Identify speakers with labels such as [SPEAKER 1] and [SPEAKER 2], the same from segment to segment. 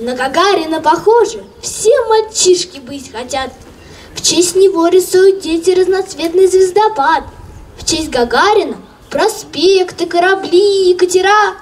[SPEAKER 1] На Гагарина похоже, все мальчишки быть хотят. В честь него рисуют дети разноцветный звездопад. В честь Гагарина проспекты, корабли и катера.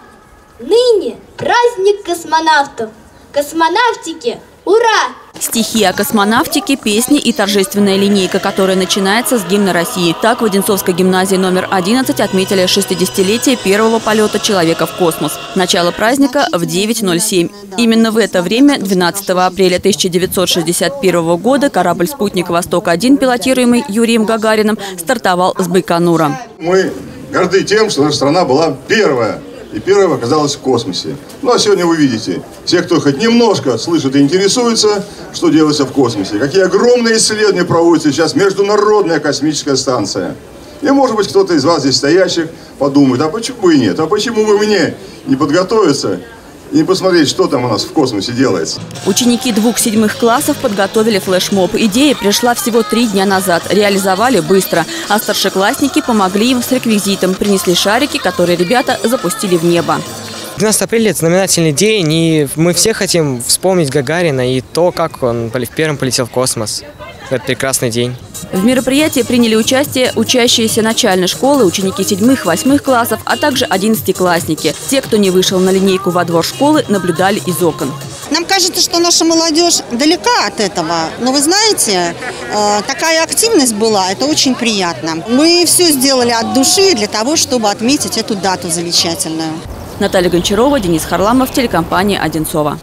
[SPEAKER 1] Ныне праздник космонавтов. Космонавтике ура!
[SPEAKER 2] Стихи о космонавтике, песни и торжественная линейка, которая начинается с гимна России. Так в Одинцовской гимназии номер 11 отметили 60-летие первого полета человека в космос. Начало праздника в 9.07. Именно в это время, 12 апреля 1961 года, корабль «Спутник Восток-1», пилотируемый Юрием Гагариным, стартовал с Байконура.
[SPEAKER 3] Мы горды тем, что наша страна была первая и первая оказалась в космосе. Ну а сегодня вы видите, те, кто хоть немножко слышит и интересуется, что делается в космосе, какие огромные исследования проводится сейчас Международная космическая станция. И может быть кто-то из вас здесь стоящих подумает, а почему бы и нет, а почему бы мне не подготовиться и посмотреть, что там у нас в космосе делается.
[SPEAKER 2] Ученики двух седьмых классов подготовили флешмоб. Идея пришла всего три дня назад. Реализовали быстро. А старшеклассники помогли им с реквизитом. Принесли шарики, которые ребята запустили в небо.
[SPEAKER 4] 12 апреля – это знаменательный день, и мы все хотим вспомнить Гагарина и то, как он первым полетел в космос. Это прекрасный день.
[SPEAKER 2] В мероприятии приняли участие учащиеся начальной школы, ученики седьмых-восьмых классов, а также одиннадцатиклассники. Те, кто не вышел на линейку во двор школы, наблюдали из окон.
[SPEAKER 5] Нам кажется, что наша молодежь далека от этого. Но вы знаете, э, такая активность была, это очень приятно. Мы все сделали от души для того, чтобы отметить эту дату замечательную.
[SPEAKER 2] Наталья Гончарова, Денис Харламов, телекомпания «Одинцова».